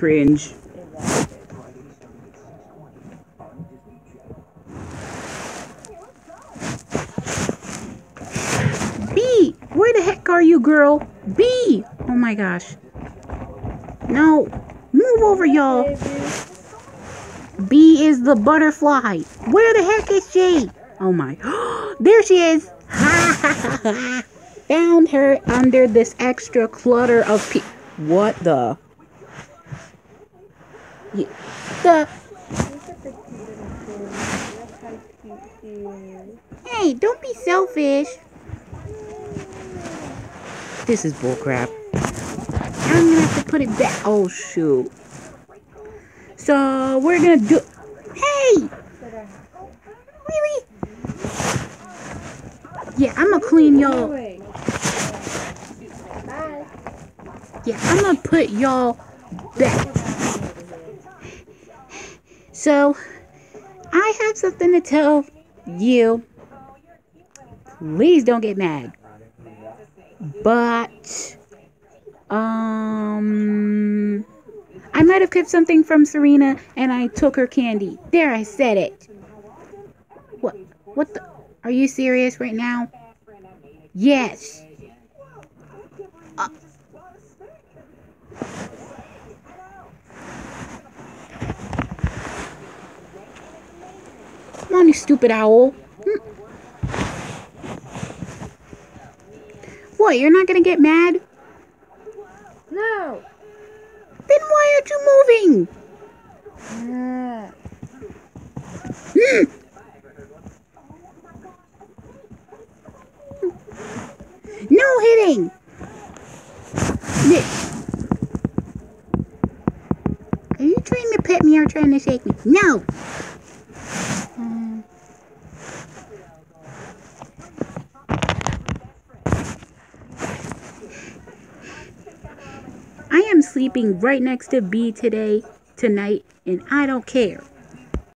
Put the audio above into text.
cringe. B, where the heck are you, girl? B! Oh my gosh. No, move over, y'all. B is the butterfly. Where the heck is she? Oh my. there she is. Found her under this extra clutter of pe- What the? Yeah, the. Hey, don't be selfish. This is bullcrap. I'm gonna have to put it back. Oh shoot. So we're gonna do. Hey! Really? Yeah, I'm gonna clean y'all. Yeah, I'm gonna put y'all back. So, I have something to tell you. Please don't get mad. But, um, I might have kept something from Serena and I took her candy. There, I said it. What? What the? Are you serious right now? Yes. Uh, come on, you stupid owl. Hmm. What, you're not gonna get mad? No. Then why aren't you moving? Hmm. No hitting. Are you trying to pet me or trying to shake me? No. I am sleeping right next to B today, tonight, and I don't care.